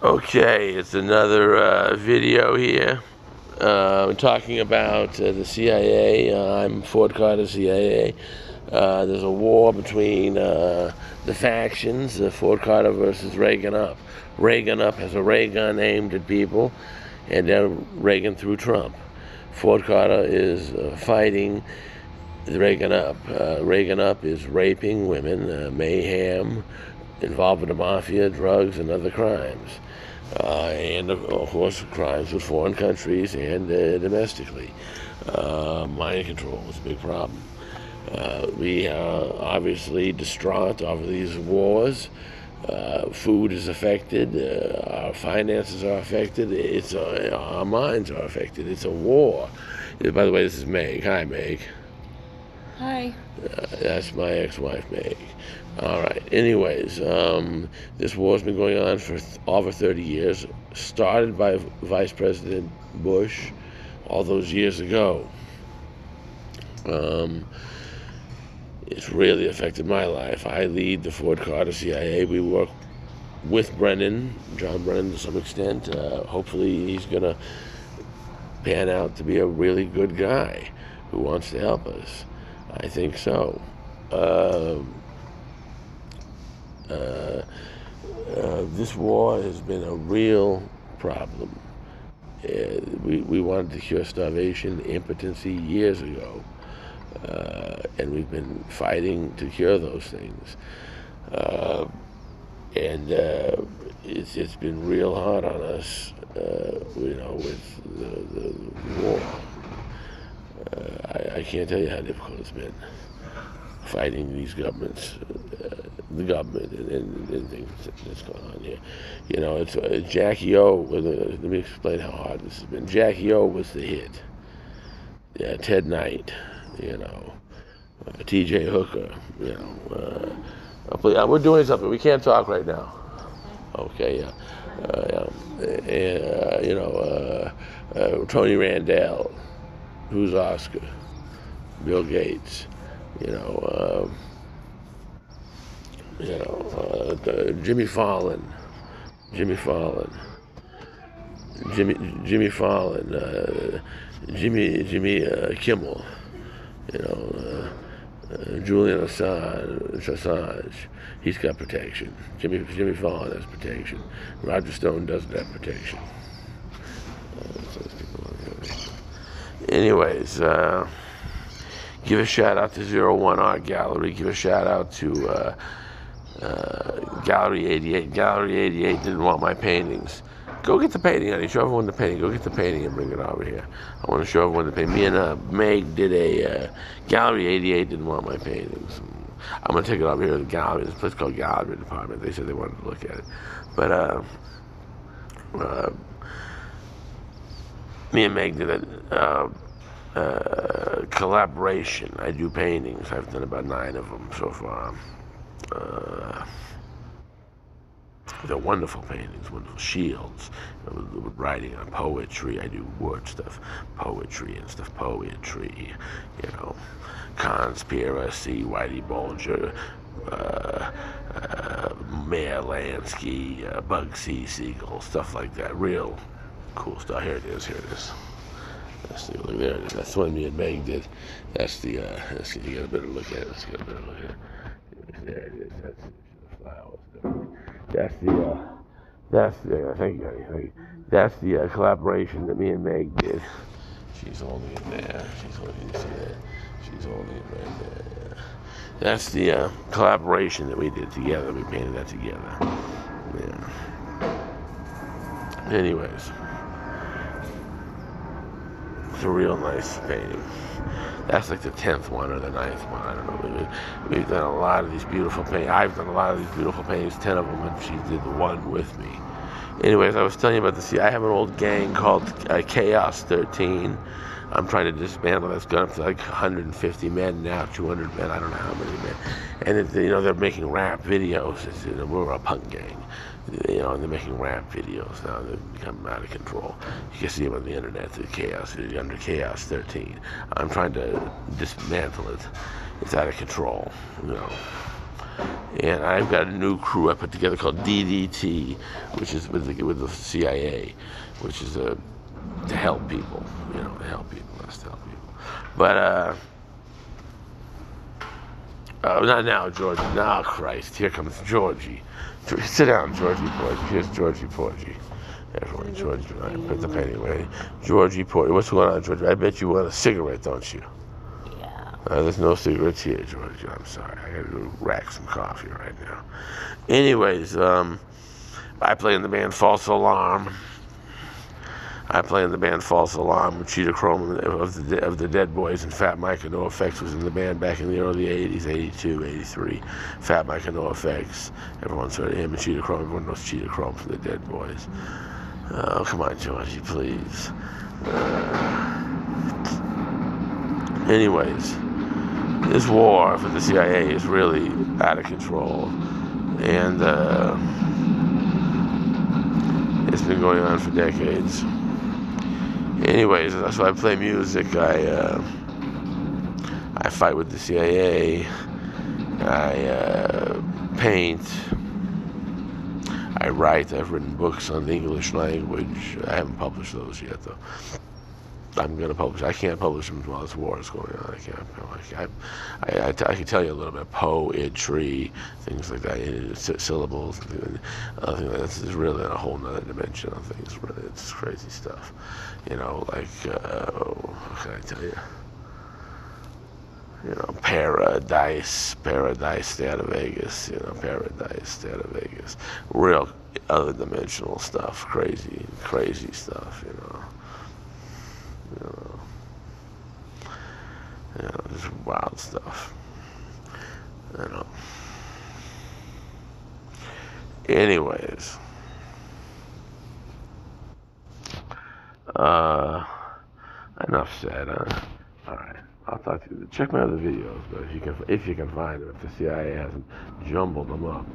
Okay, it's another uh, video here. Uh, talking about uh, the CIA. Uh, I'm Ford Carter, CIA. Uh, there's a war between uh, the factions, Ford Carter versus Reagan Up. Reagan Up has a ray gun aimed at people, and then Reagan through Trump. Ford Carter is fighting Reagan Up. Reagan Up is raping women, mayhem, involved with the mafia, drugs, and other crimes. Uh, and of, course crimes with foreign countries and uh, domestically. Uh, mind control is a big problem. Uh, we are obviously distraught over these wars. Uh, food is affected. Uh, our finances are affected. It's our minds are affected. It's a war. By the way, this is Meg. Hi, Meg. Hi. that's my ex-wife, Meg. All right. Anyways, um, this war's been going on for th- over 30 years. Started by Vice President Bush all those years ago. Um, it's really affected my life. I lead the Ford Carter CIA. We work with Brennan, John Brennan, to some extent. Uh, hopefully, he's going to pan out to be a really good guy who wants to help us. I think so. Uh, uh, uh, this war has been a real problem. Uh, we, we wanted to cure starvation, impotency years ago, uh, and we've been fighting to cure those things. Uh, and it's, it's been real hard on us, you know, with the, the war. I, can't tell you how difficult it's been fighting these governments, uh, the government, and, and, and, things that's going on here. You know, it's uh, Jackie O. Uh, let me explain how hard this has been. Jackie O. was the hit. Yeah, Ted Knight. You know, uh, T.J. Hooker. You know, uh, we're doing something. We can't talk right now. Okay, yeah. Uh, and, you know, Tony Randall, who's Oscar, Bill Gates you know, uh, you know, uh, Jimmy Fallon, Jimmy Fallon, Jimmy Jimmy Fallon, uh, Jimmy Jimmy uh, Kimmel, you know, uh, uh, Julian Assange, Assange, he's got protection. Jimmy Jimmy Fallon has protection. Roger Stone doesn't have protection. anyways. Give a shout out to Zero One Art Gallery. Give a shout out to uh, uh, Gallery 88. Gallery 88 didn't want my paintings. Go get the painting, honey. Show everyone the painting. Go get the painting and bring it over here. I want to show everyone the painting. Me and uh, Meg did a uh, Gallery 88 didn't want my paintings. I'm gonna take it over here to the gallery. This place called Gallery Department. They said they wanted to look at it, but uh, uh, me and Meg did it. Uh, uh, collaboration. I do paintings. I've done about nine of them so far. Uh, they're wonderful paintings, wonderful shields, writing on poetry. I do word stuff, poetry and stuff, poetry, you know, conspiracy, Whitey Bulger, uh, uh, Meyer Lansky, uh, Bugsy Siegel, stuff like that. Real cool stuff. Here it is, here it is. That's the look there. That's the one me and Meg did. That's the. Uh, let's see. You get a better look at it. Let's get a better look at it. There it is. That's the flowers. That's the. Uh, that's the. Uh, thank you, you. That's the uh, collaboration that me and Meg did. She's holding it there. She's holding. You see? She's holding it right there. That's the uh, collaboration that we did together. We painted that together. Yeah. Anyways. It's a real nice painting. That's like the tenth one or the ninth one. I don't know. We've done a lot of these beautiful paintings. I've done a lot of these beautiful paintings, ten of them, and she did one with me. Anyways, I was telling you about the sea. I have an old gang called uh, Chaos 13. I'm trying to dismantle. That's gone up to like 150 men now, 200 men. I don't know how many men. And it, you know they're making rap videos. It's, you know, we're a punk gang you know, they're making rap videos now. They've become out of control. You can see them on the internet. The chaos, under chaos 13. I'm trying to dismantle it. It's out of control. You know, and I've got a new crew I put together called DDT, which is with the, with the CIA, which is a, to help people, you know, to help people, that's to help people. But uh, uh, not now, Georgie. Now, Christ, here comes Georgie. Sit down, Georgie Porgy. Here's Georgie Porgy. Everyone, Georgie, I put the penny away. Georgie Porgy. What's going on, Georgie? I bet you want a cigarette, don't you? Yeah. Uh, there's no cigarettes here, Georgie. I'm sorry. I gotta go rack some coffee right now. Anyways, um, I play in the band False Alarm. I play in the band False Alarm with Cheetah Chrome of the, of the Dead Boys and Fat Mike and NOFX was in the band back in the early 80s, 82, 83. Fat Mike and NOFX. Everyone's heard of him and Cheetah Chrome. Everyone knows Cheetah Chrome from the Dead Boys. Oh, come on, Georgie, please. Uh, anyways, this war for the CIA is really out of control. And uh, it's been going on for decades anyways, that's why I play music. I uh, I fight with the CIA. I uh, paint. I write. I've written books on the English language. I haven't published those yet, though. I'm going to publish. I can't publish them while this war is going on. I can't. I, I, I, I can tell you a little bit poetry, things like that, syllables. Uh, this is really a whole other dimension of things. Really, it's crazy stuff. You know, like uh, what can I tell you? You know, paradise, paradise, stay out of Vegas. You know, paradise, stay out of Vegas. Real other dimensional stuff, crazy, crazy stuff. You know. You know, you know, just wild stuff. You know. Anyways. Uh, enough said. Huh? All right. I'll talk to you. Check my other videos, but if you can, if you can find them, if the CIA hasn't jumbled them up.